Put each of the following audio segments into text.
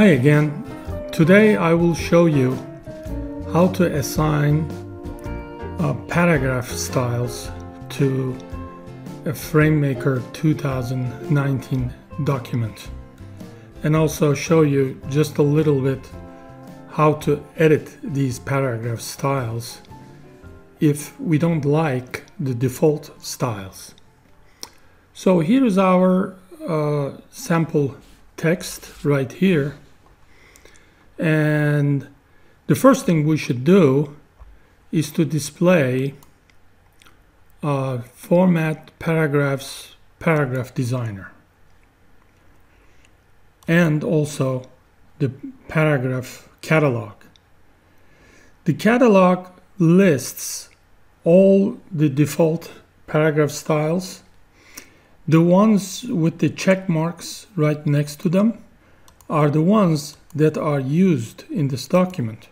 Hi again. Today I will show you how to assign uh, paragraph styles to a FrameMaker 2019 document and also show you just a little bit how to edit these paragraph styles if we don't like the default styles. So here is our uh, sample text right here. And the first thing we should do is to display uh, format paragraphs paragraph designer and also the paragraph catalog. The catalog lists all the default paragraph styles the ones with the check marks right next to them are the ones that are used in this document.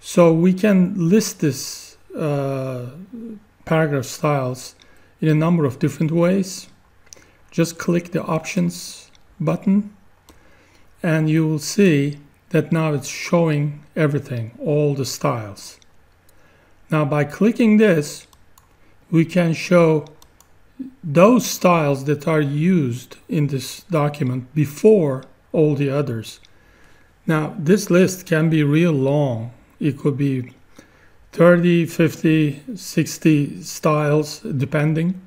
So we can list this uh, paragraph styles in a number of different ways. Just click the options button and you will see that now it's showing everything, all the styles. Now by clicking this, we can show those styles that are used in this document before all the others. Now, this list can be real long. It could be 30, 50, 60 styles, depending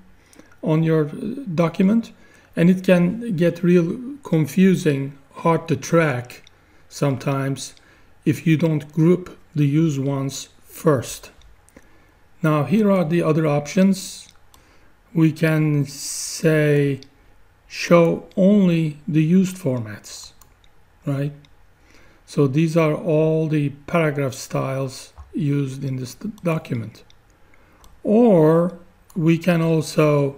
on your uh, document. And it can get real confusing, hard to track sometimes if you don't group the used ones first. Now, here are the other options we can say show only the used formats, right? So these are all the paragraph styles used in this document. Or we can also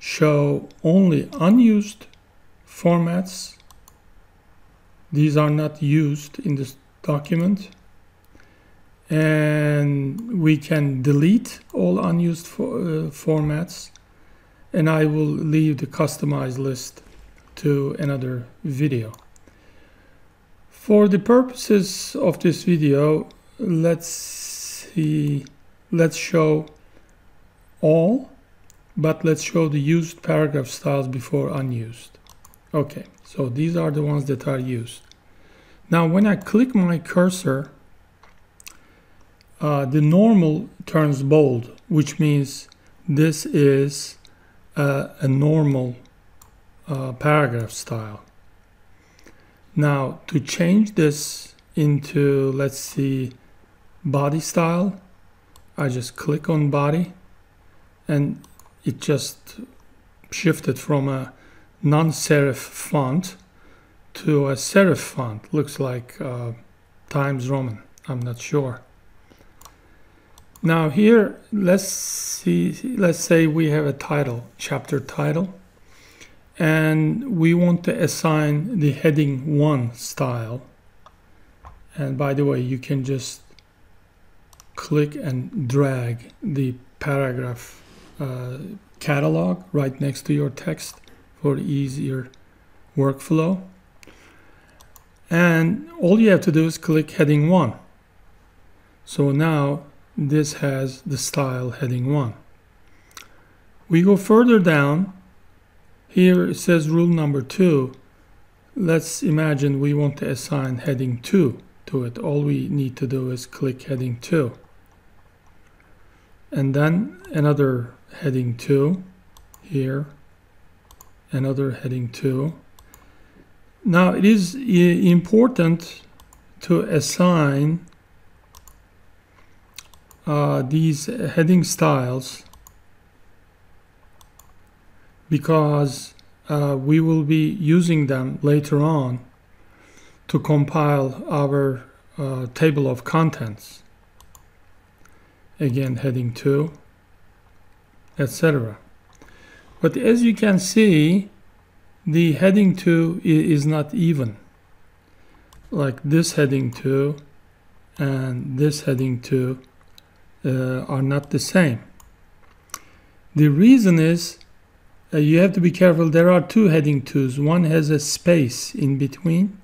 show only unused formats. These are not used in this document. And we can delete all unused for, uh, formats and I will leave the customized list to another video. For the purposes of this video, let's see, let's show all, but let's show the used paragraph styles before unused. Okay, so these are the ones that are used. Now, when I click my cursor, uh, the normal turns bold, which means this is uh, a normal uh, paragraph style. Now to change this into let's see body style I just click on body and it just shifted from a non-serif font to a serif font. Looks like uh, Times Roman. I'm not sure now here, let's see, let's say we have a title, chapter title, and we want to assign the heading one style. And by the way, you can just click and drag the paragraph uh, catalog right next to your text for easier workflow. And all you have to do is click heading one. So now this has the style heading 1. We go further down. Here it says rule number 2. Let's imagine we want to assign heading 2 to it. All we need to do is click heading 2. And then another heading 2 here. Another heading 2. Now it is important to assign uh, these heading styles because uh, we will be using them later on to compile our uh, table of contents. Again heading 2 etc but as you can see the heading 2 is not even. Like this heading 2 and this heading 2 uh, are not the same. The reason is uh, you have to be careful. There are two heading twos. One has a space in between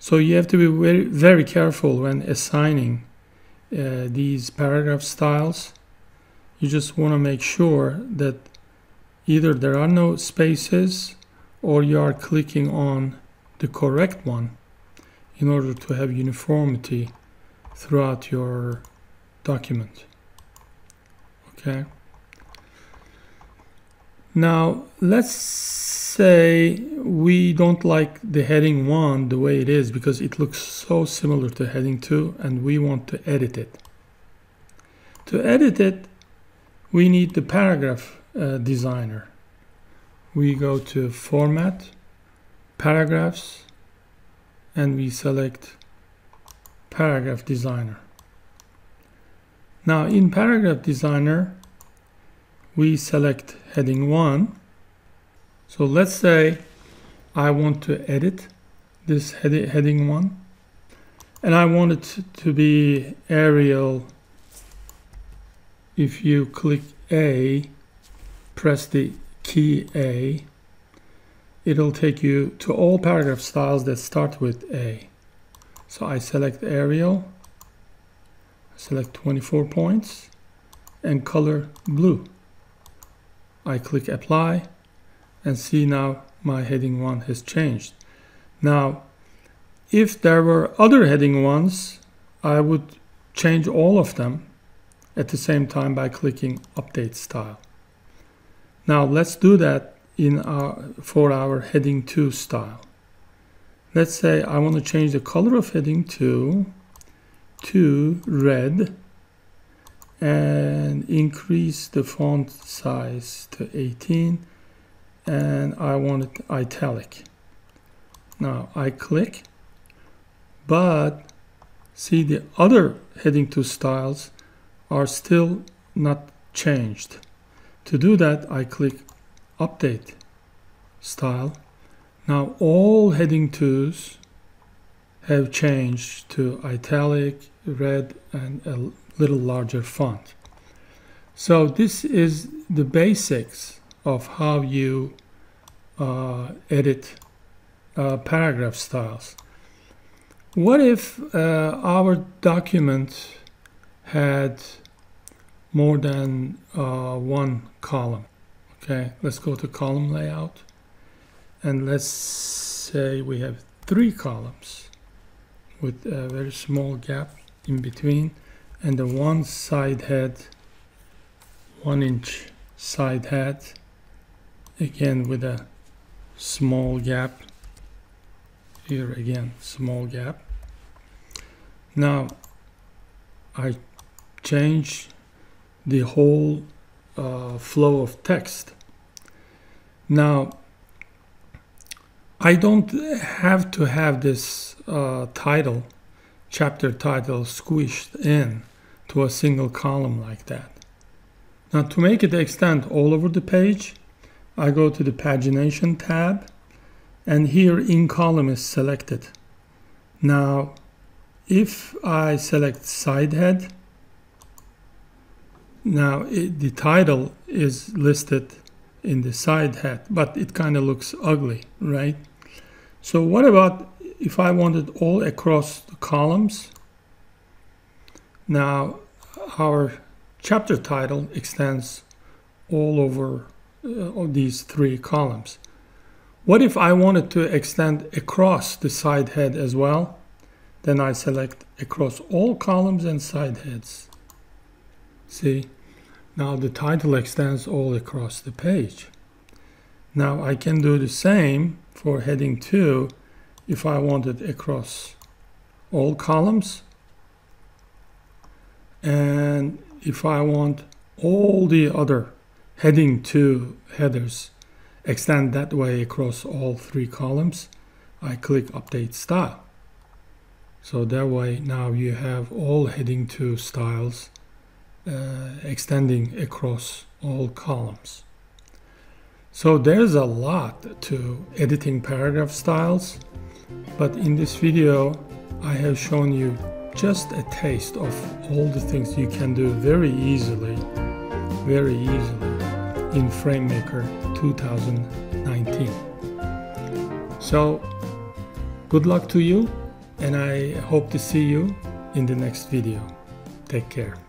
So you have to be very, very careful when assigning uh, these paragraph styles. You just want to make sure that either there are no spaces or you are clicking on the correct one in order to have uniformity throughout your document. Okay. Now, let's say we don't like the heading 1 the way it is because it looks so similar to heading 2 and we want to edit it. To edit it, we need the paragraph uh, designer. We go to Format, Paragraphs, and we select Paragraph Designer. Now in Paragraph Designer, we select heading 1. So let's say I want to edit this head heading 1 and I want it to be Arial. If you click A, press the key A, it'll take you to all paragraph styles that start with A. So I select Arial, select 24 points and color blue. I click apply and see now my heading 1 has changed. Now if there were other heading ones I would change all of them at the same time by clicking update style. Now let's do that in our, for our heading 2 style. Let's say I want to change the color of heading 2 to red and increase the font size to 18 and I want it italic. Now I click but see the other heading 2 styles are still not changed. To do that I click update style. Now all heading 2s have changed to italic, red and a little larger font. So this is the basics of how you uh, edit uh, paragraph styles. What if uh, our document had more than uh, one column? Okay, let's go to column layout and let's say we have three columns with a very small gap in between and the one side head one inch side head again with a small gap. Here again small gap. Now I change the whole uh, flow of text. Now I don't have to have this uh, title chapter title squished in to a single column like that. Now to make it extend all over the page, I go to the pagination tab and here in column is selected. Now if I select side head, now it, the title is listed in the side head, but it kind of looks ugly, right? So what about if I wanted all across the columns? Now our chapter title extends all over uh, these three columns. What if I wanted to extend across the side head as well? Then I select across all columns and side heads. See, now the title extends all across the page. Now I can do the same for heading 2 if I wanted across all columns. And if I want all the other heading 2 headers extend that way across all three columns I click update style. So that way now you have all heading 2 styles uh, extending across all columns so there's a lot to editing paragraph styles but in this video I have shown you just a taste of all the things you can do very easily, very easily in FrameMaker 2019. So good luck to you and I hope to see you in the next video. Take care.